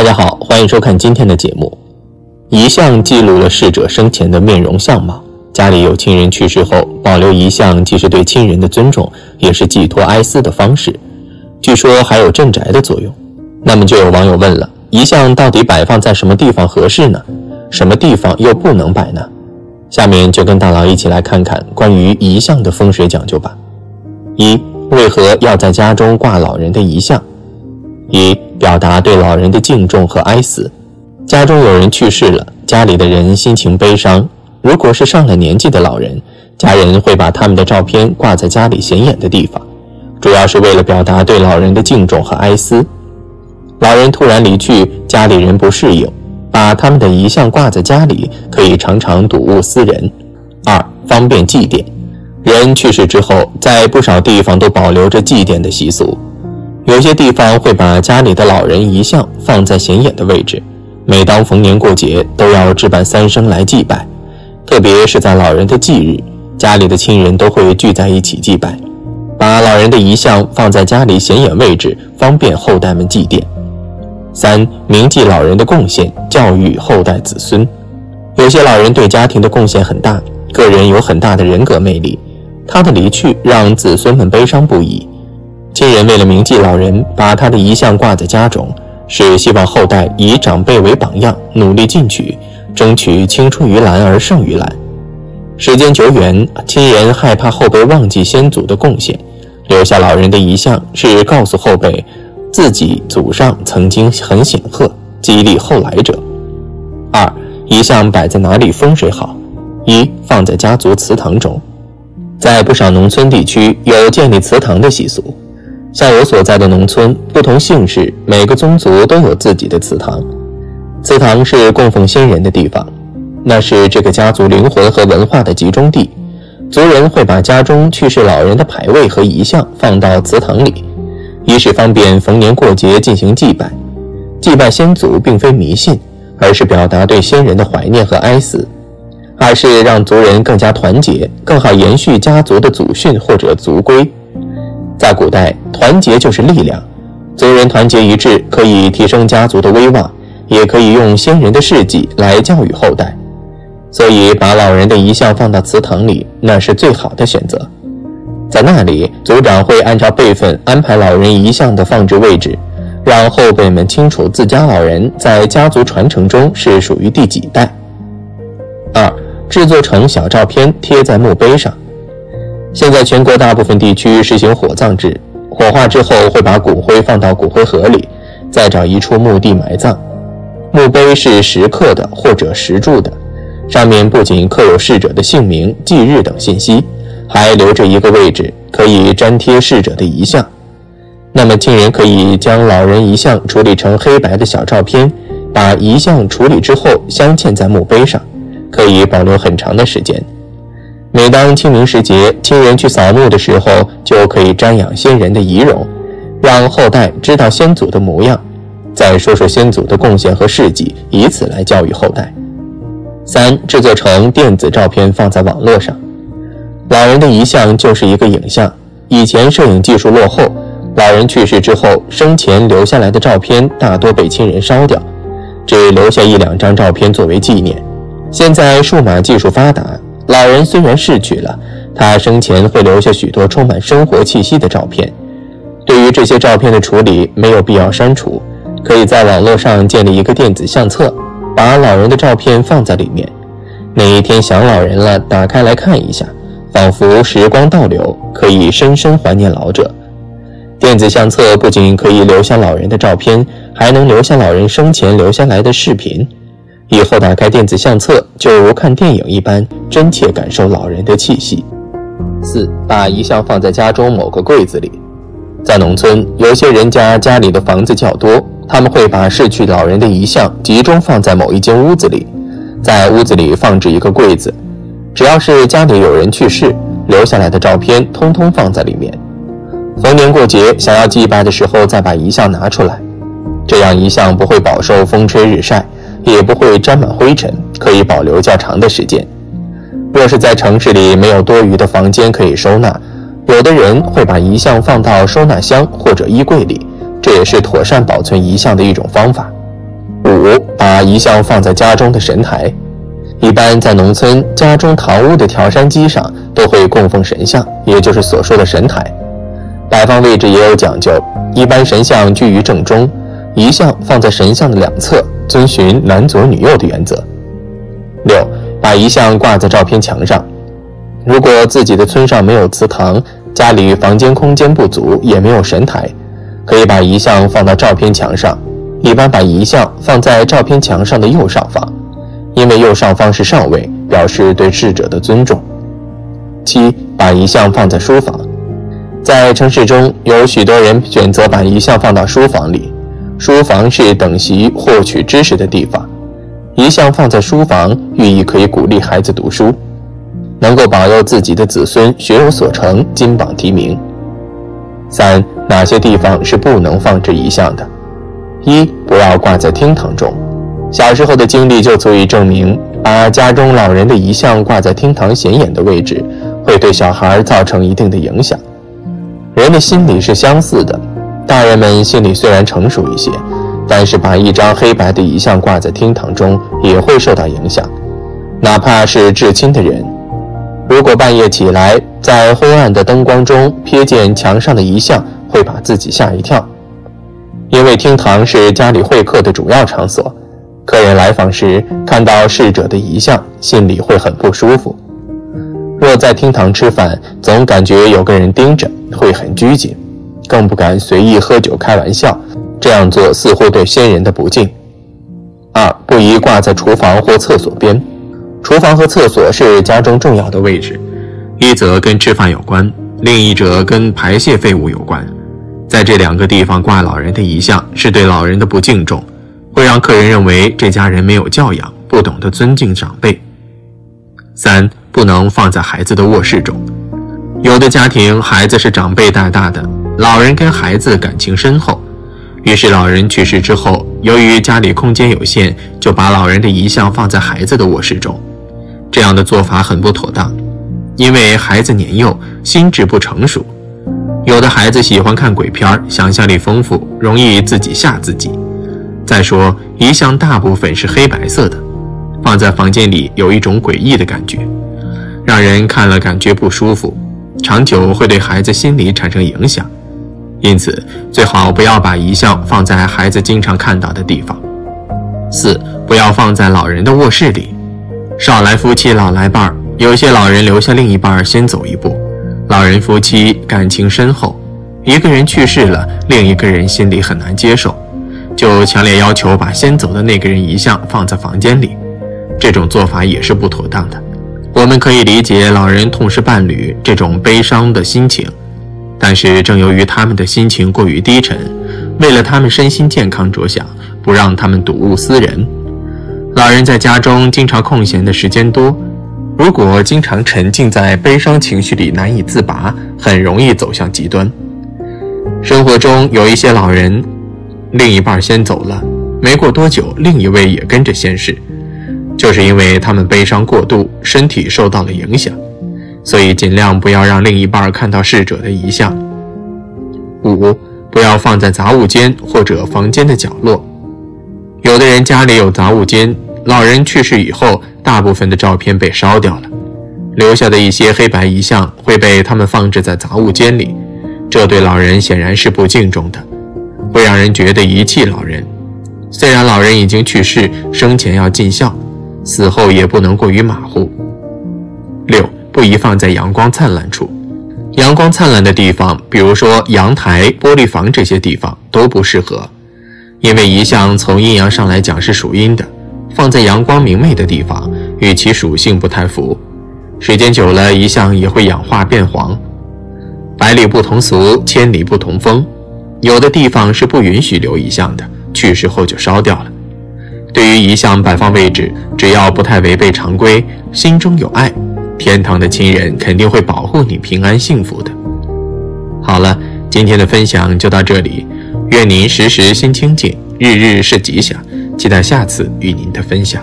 大家好，欢迎收看今天的节目。遗像记录了逝者生前的面容相貌，家里有亲人去世后，保留遗像既是对亲人的尊重，也是寄托哀思的方式。据说还有镇宅的作用。那么就有网友问了：遗像到底摆放在什么地方合适呢？什么地方又不能摆呢？下面就跟大佬一起来看看关于遗像的风水讲究吧。一、为何要在家中挂老人的遗像？一、表达对老人的敬重和哀思。家中有人去世了，家里的人心情悲伤。如果是上了年纪的老人，家人会把他们的照片挂在家里显眼的地方，主要是为了表达对老人的敬重和哀思。老人突然离去，家里人不适应，把他们的遗像挂在家里，可以常常睹物思人。二、方便祭奠。人去世之后，在不少地方都保留着祭奠的习俗，有些地方会把家里的老人遗像放在显眼的位置。每当逢年过节，都要置办三牲来祭拜，特别是在老人的忌日，家里的亲人都会聚在一起祭拜，把老人的遗像放在家里显眼位置，方便后代们祭奠。三、铭记老人的贡献，教育后代子孙。有些老人对家庭的贡献很大，个人有很大的人格魅力，他的离去让子孙们悲伤不已。亲人为了铭记老人，把他的遗像挂在家中，是希望后代以长辈为榜样，努力进取，争取青出于蓝而胜于蓝。时间久远，亲人害怕后辈忘记先祖的贡献，留下老人的遗像，是告诉后辈。自己祖上曾经很显赫，激励后来者。二，遗像摆在哪里风水好？一，放在家族祠堂中。在不少农村地区有建立祠堂的习俗，像我所在的农村，不同姓氏、每个宗族都有自己的祠堂。祠堂是供奉先人的地方，那是这个家族灵魂和文化的集中地。族人会把家中去世老人的牌位和遗像放到祠堂里。一是方便逢年过节进行祭拜，祭拜先祖并非迷信，而是表达对先人的怀念和哀思；二是让族人更加团结，更好延续家族的祖训或者族规。在古代，团结就是力量，族人团结一致，可以提升家族的威望，也可以用先人的事迹来教育后代。所以，把老人的遗像放到祠堂里，那是最好的选择。在那里，族长会按照辈分安排老人遗像的放置位置，让后辈们清楚自家老人在家族传承中是属于第几代。二、制作成小照片贴在墓碑上。现在全国大部分地区实行火葬制，火化之后会把骨灰放到骨灰盒里，再找一处墓地埋葬。墓碑是石刻的或者石柱的，上面不仅刻有逝者的姓名、忌日等信息。还留着一个位置，可以粘贴逝者的遗像。那么亲人可以将老人遗像处理成黑白的小照片，把遗像处理之后镶嵌在墓碑上，可以保留很长的时间。每当清明时节，亲人去扫墓的时候，就可以瞻仰先人的遗容，让后代知道先祖的模样，再说说先祖的贡献和事迹，以此来教育后代。三、制作成电子照片放在网络上。老人的遗像就是一个影像。以前摄影技术落后，老人去世之后，生前留下来的照片大多被亲人烧掉，只留下一两张照片作为纪念。现在数码技术发达，老人虽然逝去了，他生前会留下许多充满生活气息的照片。对于这些照片的处理，没有必要删除，可以在网络上建立一个电子相册，把老人的照片放在里面。哪一天想老人了，打开来看一下。仿佛时光倒流，可以深深怀念老者。电子相册不仅可以留下老人的照片，还能留下老人生前留下来的视频。以后打开电子相册，就如看电影一般，真切感受老人的气息。四，把遗像放在家中某个柜子里。在农村，有些人家家里的房子较多，他们会把逝去老人的遗像集中放在某一间屋子里，在屋子里放置一个柜子。只要是家里有人去世，留下来的照片通通放在里面。逢年过节想要祭拜的时候，再把遗像拿出来，这样遗像不会饱受风吹日晒，也不会沾满灰尘，可以保留较长的时间。若是在城市里没有多余的房间可以收纳，有的人会把遗像放到收纳箱或者衣柜里，这也是妥善保存遗像的一种方法。五，把遗像放在家中的神台。一般在农村，家中堂屋的挑山机上都会供奉神像，也就是所说的神台。摆放位置也有讲究，一般神像居于正中，遗像放在神像的两侧，遵循男左女右的原则。六，把遗像挂在照片墙上。如果自己的村上没有祠堂，家里房间空间不足，也没有神台，可以把遗像放到照片墙上。一般把遗像放在照片墙上的右上方，因为右上方是上位，表示对逝者的尊重。七，把遗像放在书房。在城市中，有许多人选择把遗像放到书房里。书房是等习、获取知识的地方，遗像放在书房，寓意可以鼓励孩子读书，能够保佑自己的子孙学有所成、金榜题名。三，哪些地方是不能放置遗像的？一不要挂在厅堂中，小时候的经历就足以证明，把家中老人的遗像挂在厅堂显眼的位置，会对小孩造成一定的影响。人的心理是相似的，大人们心里虽然成熟一些，但是把一张黑白的遗像挂在厅堂中也会受到影响，哪怕是至亲的人，如果半夜起来在昏暗的灯光中瞥见墙上的遗像，会把自己吓一跳。因为厅堂是家里会客的主要场所，客人来访时看到逝者的遗像，心里会很不舒服。若在厅堂吃饭，总感觉有个人盯着，会很拘谨，更不敢随意喝酒开玩笑。这样做似乎对先人的不敬。二，不宜挂在厨房或厕所边。厨房和厕所是家中重要的位置，一则跟吃饭有关，另一则跟排泄废物有关。在这两个地方挂老人的遗像，是对老人的不敬重，会让客人认为这家人没有教养，不懂得尊敬长辈。三，不能放在孩子的卧室中。有的家庭孩子是长辈带大的，老人跟孩子感情深厚，于是老人去世之后，由于家里空间有限，就把老人的遗像放在孩子的卧室中。这样的做法很不妥当，因为孩子年幼，心智不成熟。有的孩子喜欢看鬼片，想象力丰富，容易自己吓自己。再说，遗像大部分是黑白色的，放在房间里有一种诡异的感觉，让人看了感觉不舒服，长久会对孩子心理产生影响。因此，最好不要把遗像放在孩子经常看到的地方。四，不要放在老人的卧室里。少来夫妻老来伴儿，有些老人留下另一半先走一步。老人夫妻感情深厚，一个人去世了，另一个人心里很难接受，就强烈要求把先走的那个人遗像放在房间里。这种做法也是不妥当的。我们可以理解老人痛失伴侣这种悲伤的心情，但是正由于他们的心情过于低沉，为了他们身心健康着想，不让他们睹物思人。老人在家中经常空闲的时间多。如果经常沉浸在悲伤情绪里难以自拔，很容易走向极端。生活中有一些老人，另一半先走了，没过多久，另一位也跟着先逝，就是因为他们悲伤过度，身体受到了影响，所以尽量不要让另一半看到逝者的遗像。五，不要放在杂物间或者房间的角落。有的人家里有杂物间，老人去世以后。大部分的照片被烧掉了，留下的一些黑白遗像会被他们放置在杂物间里，这对老人显然是不敬重的，会让人觉得遗弃老人。虽然老人已经去世，生前要尽孝，死后也不能过于马虎。六，不宜放在阳光灿烂处，阳光灿烂的地方，比如说阳台、玻璃房这些地方都不适合，因为遗像从阴阳上来讲是属阴的。放在阳光明媚的地方，与其属性不太符，时间久了，遗像也会氧化变黄。百里不同俗，千里不同风，有的地方是不允许留遗像的，去世后就烧掉了。对于遗像摆放位置，只要不太违背常规，心中有爱，天堂的亲人肯定会保护你平安幸福的。好了，今天的分享就到这里，愿您时时心清静，日日是吉祥。期待下次与您的分享。